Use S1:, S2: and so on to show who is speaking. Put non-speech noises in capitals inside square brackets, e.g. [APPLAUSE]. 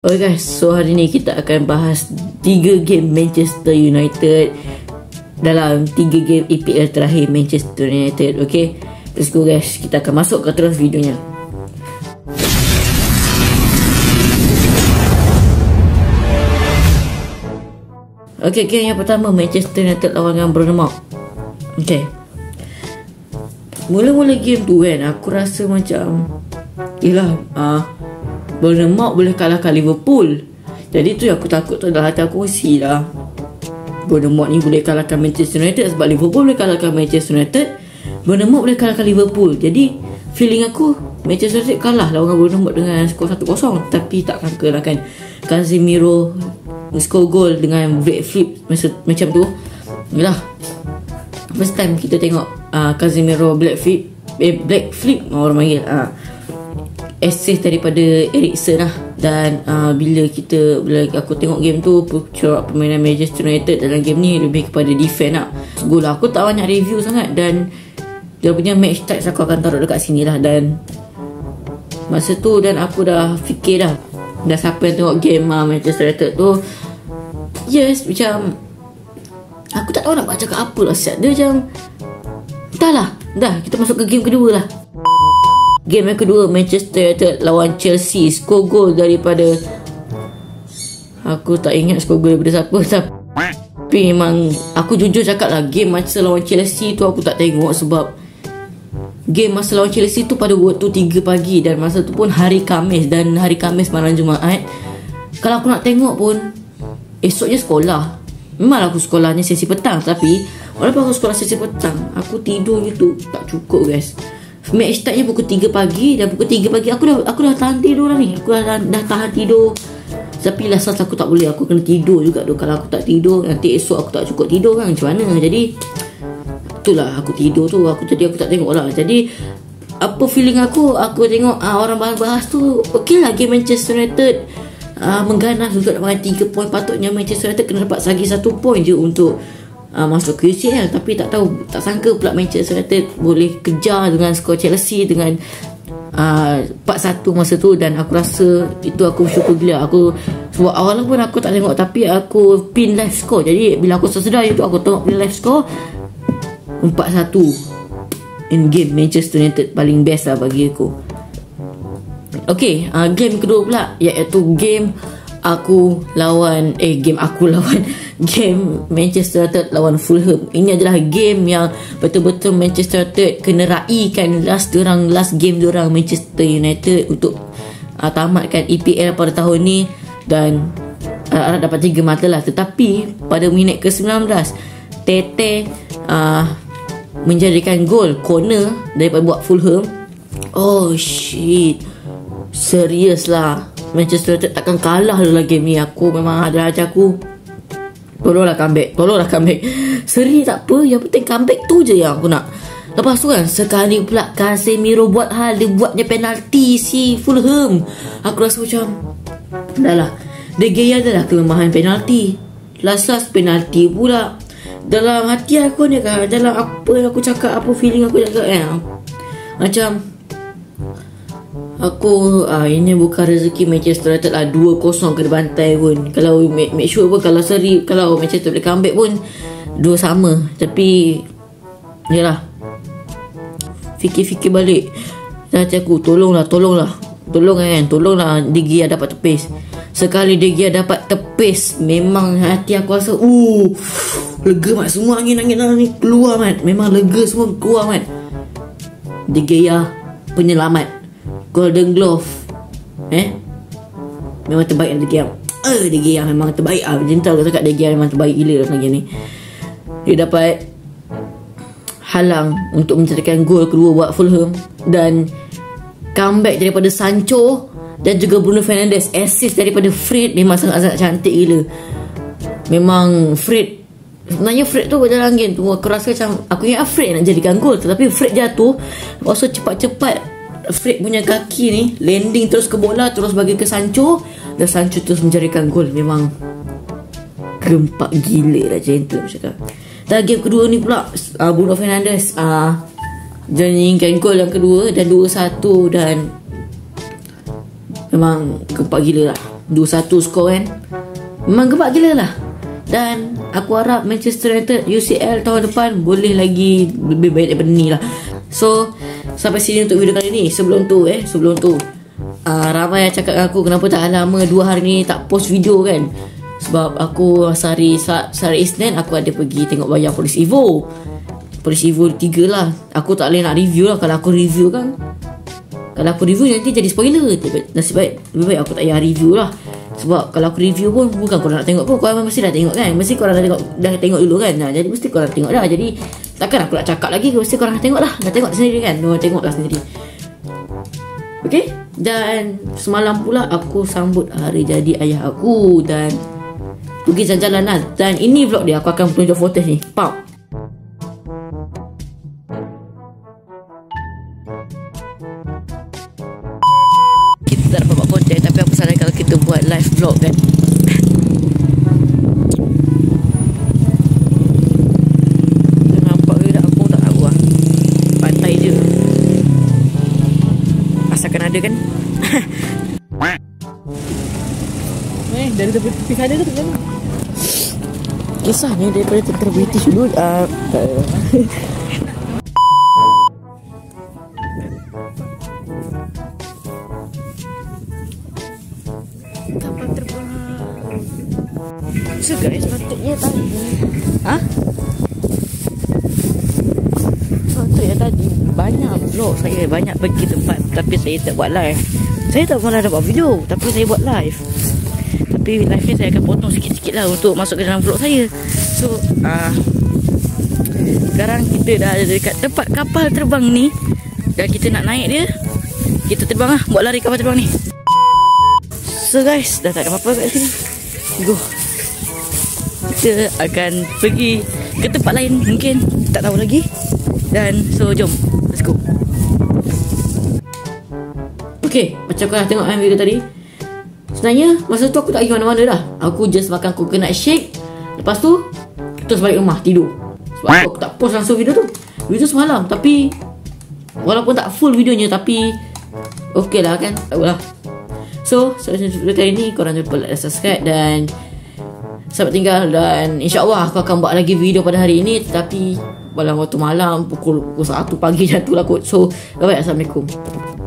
S1: Okay guys, so hari ni kita akan bahas 3 game Manchester United dalam 3 game EPL terakhir Manchester United. Okay, let's go guys. Kita akan masuk ke terus videonya. Okay, game yang pertama Manchester United lawan dengan Bournemouth. Okay. Mula-mula game tu kan, aku rasa macam Yelah, ah uh, Bournemouth boleh kalahkan Liverpool. Jadi tu yang aku takut tu adalah hati aku si lah. Bournemouth ni boleh kalahkan Manchester United Sebab Liverpool boleh kalahkan Manchester United. Bournemouth boleh kalahkan Liverpool. Jadi feeling aku Manchester United kalah lawan Bournemouth dengan skor 1-0 Tapi tak sangka lah kan Casemiro skor gol dengan break flip macam tu. Yalah. First time kita tengok uh, Casemiro black flip eh, Black flip orang panggil uh, assist daripada Erikson lah. Dan uh, bila kita bila aku tengok game tu corak permainan Manchester United dalam game ni lebih kepada defend lah. Gol aku tak banyak review sangat dan dia punya match stats aku akan taruh dekat sini lah. Dan masa tu dan aku dah fikir dah dah siapa yang tengok game uh, Manchester United tu yes macam aku tak tahu nak ke apa lah. Siap dia macam entahlah dah kita masuk ke game kedua lah Game yang kedua Manchester United lawan Chelsea. Skor gol daripada aku tak ingat skor gol daripada siapa tapi memang aku jujur cakap lah game masa lawan Chelsea tu aku tak tengok sebab game masa lawan Chelsea tu pada waktu 3 pagi dan masa tu pun hari Kamis dan hari Kamis malam Jumaat. Kalau aku nak tengok pun esoknya sekolah. Memang aku sekolahnya sesi petang tapi walaupun aku sekolah sesi petang aku tidur gitu tak cukup guys Match startnya pukul 3 pagi Dan pukul 3 pagi Aku dah aku dah tahan tidur lah ni. Aku dah, dah, tahan tidur. Tapi last aku tak boleh. Aku kena tidur juga tu. Kalau aku tak tidur Nanti esok aku tak cukup tidur kan. Macam mana? Jadi Itulah aku tidur tu. Aku jadi aku tak tengok lah. Jadi Apa feeling aku? Aku tengok uh, Orang bahas-bahas tu Okay lah. Game Manchester United uh, Mengganas untuk dapat 3 poin. Patutnya Manchester United Kena dapat lagi 1 poin je Untuk uh, masuk ke UCL tapi tak tahu tak sangka pula Manchester United boleh kejar dengan skor Chelsea dengan uh, 4-1 masa tu. Dan aku rasa itu aku bersyukur gila. Aku sebab awal pun aku tak tengok tapi aku pin live score. Jadi bila aku sesedar itu aku tengok pin live score 4-1 in game Manchester United paling best lah bagi aku. Okay, uh, game kedua pula iaitu game aku lawan eh game aku [LAUGHS] lawan game Manchester United lawan Fulham. Ini adalah game yang betul-betul Manchester United kena raikan last orang last game orang Manchester United untuk uh, tamatkan EPL pada tahun ni dan uh, dapat tiga mata lah. Tetapi pada minit ke-19 Tete uh, menjadikan gol corner daripada buat Fulham. Oh shit. Serius lah Manchester United takkan kalah dalam game ni Aku memang ada ajar aku. Tolonglah comeback. Tolonglah comeback. Seri tak apa. Yang penting comeback tu je yang aku nak. Lepas tu kan Sekali pula Casemiro buat hal. Dia buatnya penalti Si Fulham. Aku rasa macam Dah lah. De Gea adalah kelemahan penalti. Last-last penalti pula. Dalam hati aku ni kan Dalam apa yang aku cakap Apa feeling aku cakap kan Macam Aku ah ini bukan rezeki Manchester United lah 2-0 kena bantai pun. Kalau make, make sure pun kalau seri kalau Manchester boleh comeback pun dua sama. Tapi yalah. Fikir-fikir balik. Hati aku tolonglah tolonglah. Tolong kan tolonglah Digi dapat tepis. Sekali Digi dapat tepis memang hati aku rasa uh lega mat semua angin-angin ni keluar mat. Memang lega semua keluar mat. Digi penyelamat Golden Glove. Eh? Memang terbaik De Gea Eh De Gea memang terbaik. Ah. Tu aku cakap De Gea memang terbaik gila dalam ni. Dia dapat Halang Untuk mencetakkan gol kedua buat Fulham Dan Comeback daripada Sancho Dan juga Bruno Fernandes. Assist daripada Fred Memang sangat-sangat cantik gila. Memang Fred Sebenarnya Fred tu dalam game tu Aku rasa macam Aku ingat Fred nak jadikan gol Tetapi Fred jatuh. Lepas tu cepat-cepat Fred punya kaki ni landing terus ke bola terus bagi ke Sancho. Dan Sancho terus menjadikan gol. Memang gempak gila lah macam tu cakap dan game kedua ni pula uh, Bruno Fernandes uh, jadikan gol yang kedua dan 2-1 dan memang gempak gila lah. 2-1 skor kan? Memang gebak gila lah. Dan aku harap Manchester United UCL tahun depan Boleh lagi Lebih baik daripada ni lah. So Sampai sini untuk video kali ni. Sebelum tu eh Sebelum tu uh, Ramai yang cakap aku Kenapa tak lama Dua hari ni tak post video kan? Sebab aku Sehari Sehari Isnin Aku ada pergi tengok bayang Polis Evo Polis Evo 3 lah. Aku tak boleh nak review lah. Kalau aku review kan Kalau aku review nanti jadi spoiler. Nasib baik Lebih baik aku tak payah review lah sebab kalau aku review pun Bukan korang nak tengok pun Korang mesti dah tengok kan? Mesti korang dah tengok Dah tengok dulu kan? Nah, Jadi mesti korang tengok dah. Jadi Takkan aku nak cakap lagi Mesti korang dah tengok lah. Dah tengok sendiri kan? Dah tengok lah sendiri. Okay? Dan Semalam pula Aku sambut hari jadi ayah aku Dan Pergi jalan-jalan lah. Dan ini vlog dia Aku akan tunjuk foto ni. Pau kan Eh dari tepi, tepi sana tu kan Kisah ni daripada tentera British dulu uh, kapal terbang. So guys, patutnya tadi. Ha? Patutnya tadi banyak vlog saya banyak pergi tempat tapi saya tak buat live. Saya tak pernah ada buat video tapi saya buat live. Tapi live ni saya akan potong sikit-sikit lah untuk masuk ke dalam vlog saya. So, uh, sekarang kita dah ada dekat tempat kapal terbang ni dan kita nak naik dia. Kita terbang lah, buat lari kapal terbang ni. So guys, dah tak ada apa-apa kat sini. Go. Kita akan pergi ke tempat lain mungkin tak tahu lagi. Dan so jom, let's go. Okay, macam dah tengok kan video tadi. Sebenarnya masa tu aku tak pergi mana-mana dah. Aku just makan coconut shake. Lepas tu terus balik rumah tidur. Sebab aku tak post langsung video tu. Video semalam tapi walaupun tak full videonya tapi okey lah kan. Tak apalah. So, sampai jumpa kali ni korang jangan lupa like dan subscribe dan sampai tinggal dan insyaAllah aku akan buat lagi video pada hari ini tapi dalam waktu malam pukul, pukul 1 pagi [LAUGHS] tu lah kot. So, bye-bye. Assalamualaikum.